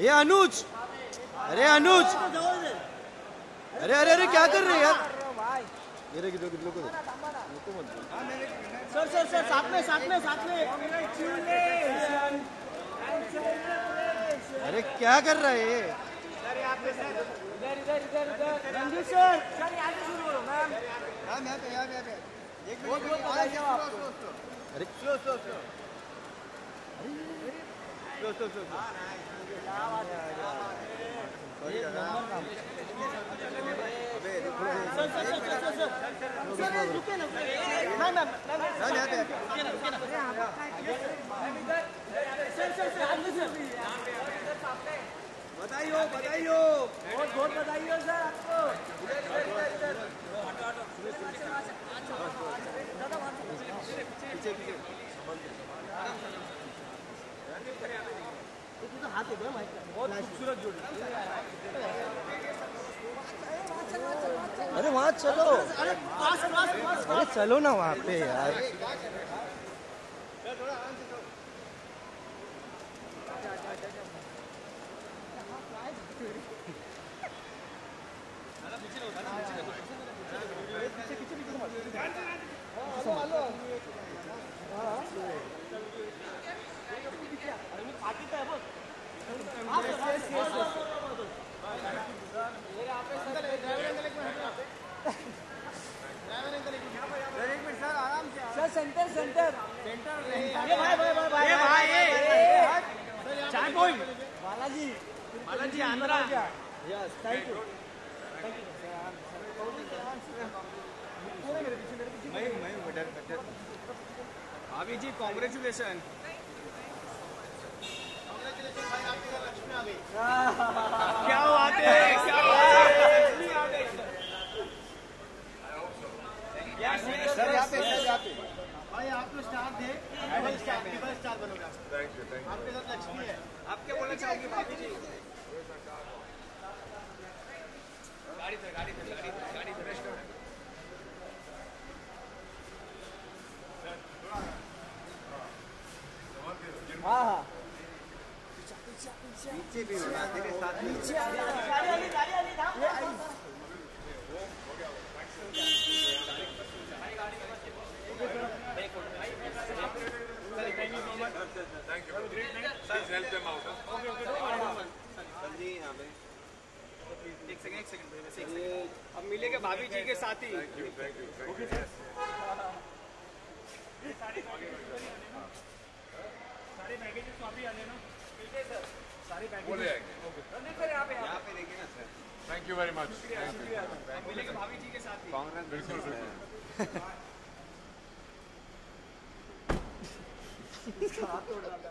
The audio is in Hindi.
ये अनुज। अरे अनुज। अरे अरे अरे क्या कर रहे हैं यार? किधर किधर को मत सर सर सर साथ में साथ में साथ में। अरे क्या कर रहा है ये? इधर इधर इधर इधर रणजीत सर। सर यहाँ से शुरू करो मैम। मैम यहाँ पे यहाँ पे यहाँ पे एक बहुत बहुत बधाई हो आपको अरे स्लो स्लो स्लो हो पीछे पीछे अरे वहाँ चलो। अरे पास अरे चलो ना वहाँ पे यार। सर एक मिनट सर आराम से सर सेंटर सेंटर ये भाई भाई भाई भाई ये भाई, ये। चार point Balaji Balaji Andhra yes thank you मैं मैं बेटर बेटर भाभी जी कॉन्ग्रेचुलेशन क्या बात है क्या बात है सर पे सर पे। भाई आप तो स्टार थे डबल स्टार डबल स्टार बनोगे। आप। आपके साथ लक्ष्मी है। आप क्या बोलना चाहोगे भाभी जी गाड़ी पे गाड़ी पे गाड़ी पे गाड़ी पे। हाँ हाँ। पीछे भी होना तेरे साथ में गाड़ी वाली गाड़ी वाली धाम ये आई एक सेकंड एक सेकंड एक सेकंड अब मिलेंगे भाभी जी के साथ ही sir Thank you very much. अब मिलेंगे भाभी जी के साथ ही। बिल्कुल बिल्कुल हाथ तोड़ डाला